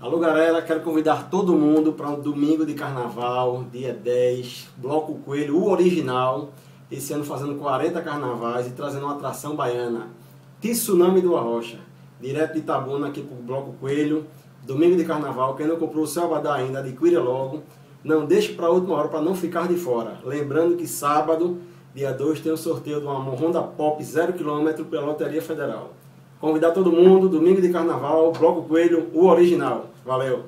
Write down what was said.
Alô galera, quero convidar todo mundo para um domingo de carnaval, dia 10, Bloco Coelho, o original. Esse ano fazendo 40 carnavais e trazendo uma atração baiana. Tsunami do Arrocha, direto de Itabuna aqui pro Bloco Coelho. Domingo de carnaval, quem não comprou o seu abadá ainda, adquira logo. Não deixe para a última hora para não ficar de fora. Lembrando que sábado, dia 2, tem o um sorteio de uma Honda Pop 0km pela Loteria Federal. Convidar todo mundo, domingo de carnaval, Bloco Coelho, o original. Valeu!